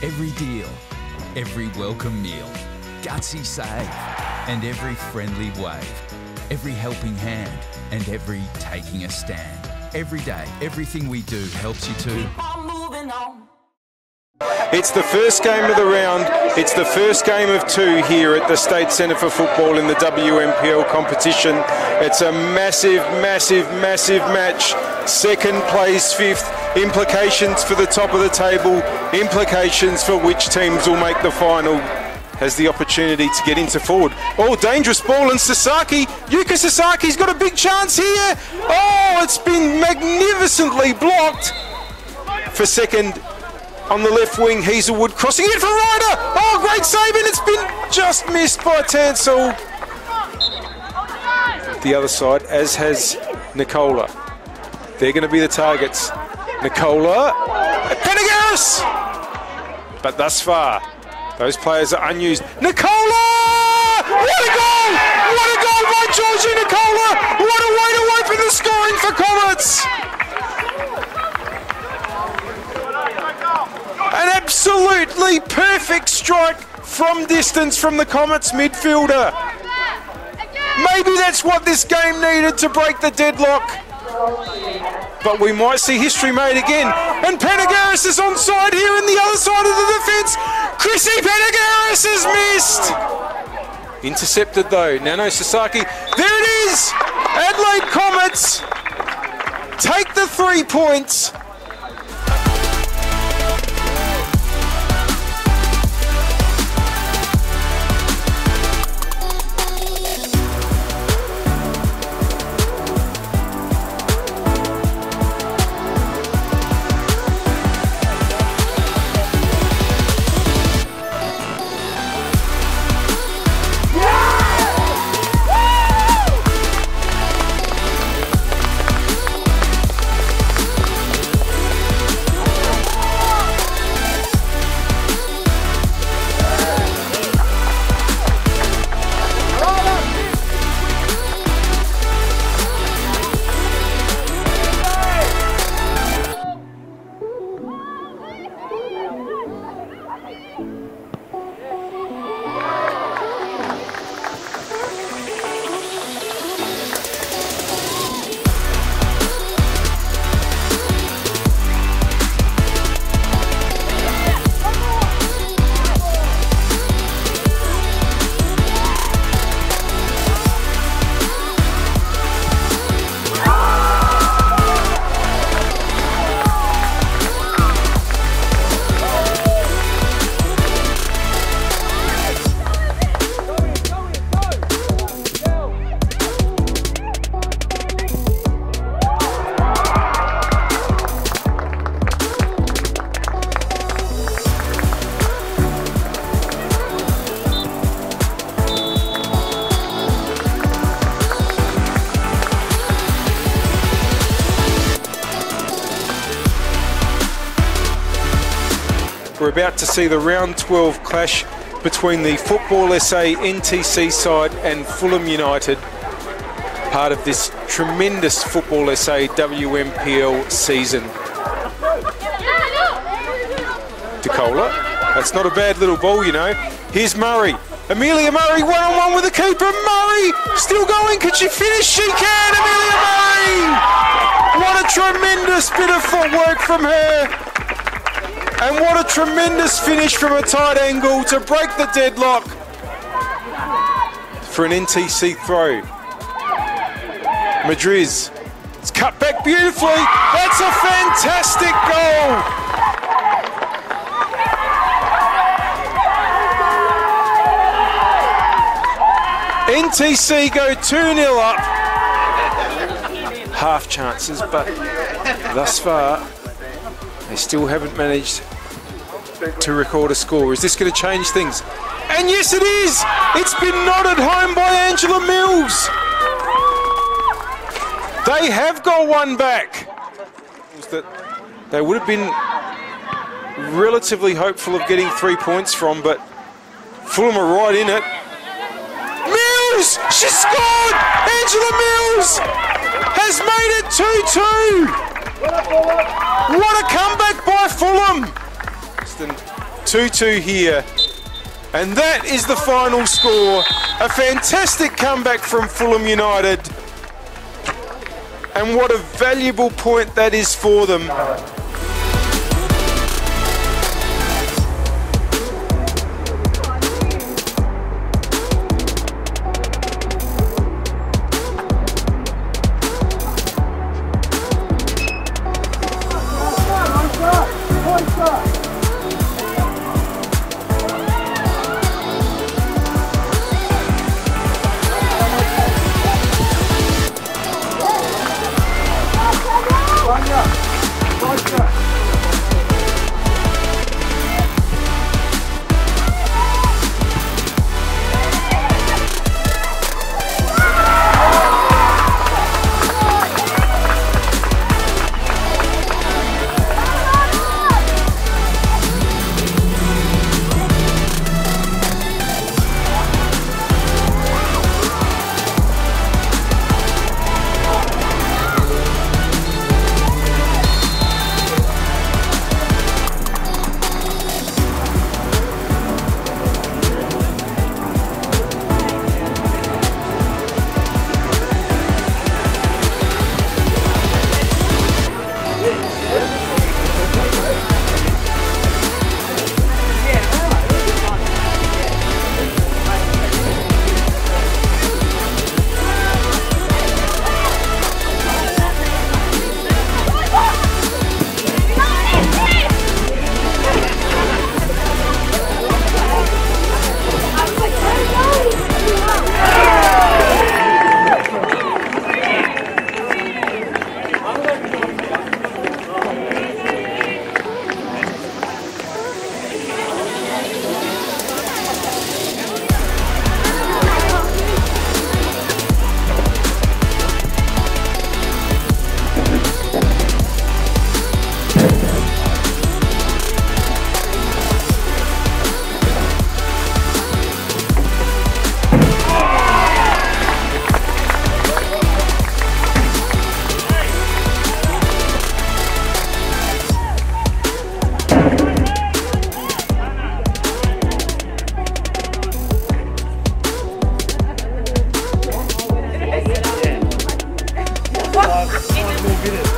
Every deal, every welcome meal, gutsy save, and every friendly wave, every helping hand, and every taking a stand. Every day, everything we do helps you to. It's the first game of the round. It's the first game of two here at the State Centre for Football in the WNPL competition. It's a massive, massive, massive match. Second plays fifth. Implications for the top of the table. Implications for which teams will make the final. Has the opportunity to get into forward. Oh, dangerous ball and Sasaki. Yuka Sasaki's got a big chance here. Oh, it's been magnificently blocked. For second, on the left wing, Hazelwood crossing it for Ryder. Oh, great save, and it's been just missed by Tansel. The other side, as has Nicola. They're going to be the targets. Nicola, Pendergaris! But thus far, those players are unused. Nicola! What a goal! What a goal by Georgie Nicola! What a way to open the scoring for Comets! Absolutely perfect strike from distance from the Comets midfielder. Maybe that's what this game needed to break the deadlock. But we might see history made again. And Pendergaris is onside here in the other side of the defence. Chrissy Pendergaris is missed. Intercepted though. Nano Sasaki. There it is. Adelaide Comets take the three points. We're about to see the round 12 clash between the Football SA NTC side and Fulham United, part of this tremendous Football SA WNPL season. Decola, that's not a bad little ball, you know. Here's Murray. Amelia Murray one on one with the keeper. Murray still going. Can she finish? She can. Amelia Murray. What a tremendous bit of footwork from her. And what a tremendous finish from a tight angle to break the deadlock for an NTC throw. Madriz, it's cut back beautifully. That's a fantastic goal. NTC go 2 0 up. Half chances, but thus far they still haven't managed to record a score. Is this going to change things? And yes, it is! It's been nodded home by Angela Mills. They have got one back. That they would have been relatively hopeful of getting three points from, but Fulham are right in it. Mills! She scored! Angela Mills has made it 2 2. What a comeback by Fulham! Less than 2-2 here. And that is the final score. A fantastic comeback from Fulham United. And what a valuable point that is for them. uh, get it